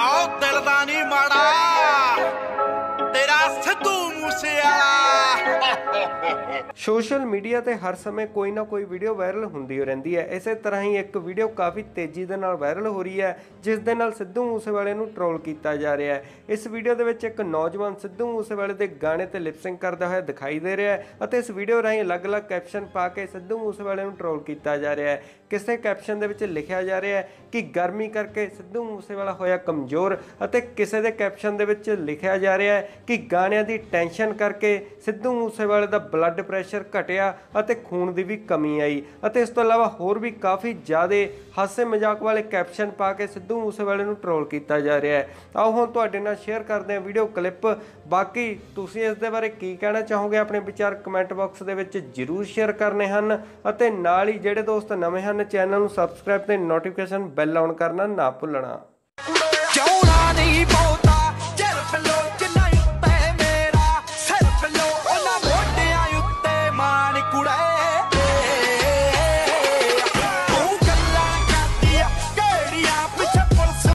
ਆਓ ਦਿਲ ਦਾ ਮਾੜਾ ਤੇਰਾ ਸਿੱਧੂ ਮੂਸੇ ਵਾਲਾ ਮੂਸੇਵਾਲਾ ਸੋਸ਼ਲ ਮੀਡੀਆ ਤੇ ਹਰ ਸਮੇਂ ਕੋਈ ਨਾ ਕੋਈ ਵੀਡੀਓ ਵਾਇਰਲ ਹੁੰਦੀ ਰਹਿੰਦੀ ਹੈ। ਇਸੇ ਤਰ੍ਹਾਂ ਹੀ ਇੱਕ ਵੀਡੀਓ ਕਾਫੀ ਤੇਜ਼ੀ ਦੇ ਨਾਲ ਵਾਇਰਲ ਹੋ ਰਹੀ ਹੈ, ਜਿਸ ਦੇ ਨਾਲ ਸਿੱਧੂ ਮੂਸੇਵਾਲੇ ਨੂੰ ਟ੍ਰੋਲ ਕੀਤਾ ਜਾ ਰਿਹਾ ਹੈ। ਇਸ ਵੀਡੀਓ ਦੇ ਵਿੱਚ ਇੱਕ ਨੌਜਵਾਨ ਸਿੱਧੂ ਮੂਸੇਵਾਲੇ ਦੇ ਗਾਣੇ ਤੇ ਲਿਪਸਿੰਗ ਕਰਦਾ ਹੋਇਆ ਦਿਖਾਈ ਦੇ ਰਿਹਾ ਹੈ ਅਤੇ ਇਸ ਵੀਡੀਓ ਰਾਹੀਂ ਅਲੱਗ-ਅਲੱਗ ਕੈਪਸ਼ਨ ਪਾ ਕੇ ਸਿੱਧੂ ਮੂਸੇਵਾਲੇ ਨੂੰ ਟ੍ਰੋਲ ਕੀਤਾ ਜਾ ਰਿਹਾ ਹੈ। ਕਿਸੇ ਕੈਪਸ਼ਨ ਦੇ ਵਿੱਚ ਲਿਖਿਆ ਜਾ ਰਿਹਾ ਹੈ ਕਿ ਗਰਮੀ ਕਰਕੇ ਸਿੱਧੂ ਮੂਸੇਵਾਲਾ ਹੋਇਆ ਕਮਜ਼ੋਰ ਅਤੇ ਕਿਸੇ ਦੇ ਕੈਪਸ਼ਨ ਦੇ ਵਿੱਚ ਲਿਖਿਆ ਜਾ ਰਿਹਾ ਹੈ ਕਿ ਗਾਣਿਆਂ ਦੀ ਟੈਨਸ਼ਨ ਕਰਕੇ ਸਿੱਧੂ ਮੂਸੇਵਾਲੇ ਦਾ ਬਲੱਡ ਪ੍ਰੈਸ਼ਰ ਘਟਿਆ ਅਤੇ ਖੂਨ ਦੀ ਵੀ ਕਮੀ ਆਈ। ਅਤੇ ਇਸ ਤੋਂ ਇਲਾਵਾ ਹੋਰ ਵੀ ਕਾਫੀ ਜ਼ਿਆਦਾ ਹਾਸੇ ਮਜ਼ਾਕ ਵਾਲੇ ਕੈਪਸ਼ਨ ਪਾ ਕੇ ਸਿੱਧੂ ਮੂਸੇਵਾਲੇ ਨੂੰ ਟ੍ਰੋਲ ਕੀਤਾ ਜਾ ਰਿਹਾ ਹੈ। ਆਓ ਹੁਣ ਤੁਹਾਡੇ ਨਾਲ ਸ਼ੇਅਰ ਕਰਦੇ ਹਾਂ ਵੀਡੀਓ ਕਲਿੱਪ ਬਾਕੀ ਤੁਸੀਂ ਇਸ ਦੇ ਬਾਰੇ ਕੀ ਕਹਿਣਾ ਚਾਹੋਗੇ? ਆਪਣੇ ਵਿਚਾਰ ਕਮੈਂਟ ਬਾਕਸ ਦੇ ਵਿੱਚ ਜਰੂਰ ਸ਼ੇਅਰ ਕਰਨੇ ਹਨ ਅਤੇ ਨਾਲ ਹੀ ਜਿਹੜੇ ਦੋਸਤ ਨਵੇਂ ਹਨ, ਚੈਨਲ ਨੂੰ ਸਬਸਕ੍ਰਾਈਬ ਤੇ ਨੋਟੀਫਿਕੇਸ਼ਨ ਬੈਲ ਆਨ ਕਰਨਾ ਨਾ ਭੁੱਲਣਾ। ਚਾਉਣਾ ਨਹੀਂ